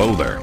Hello.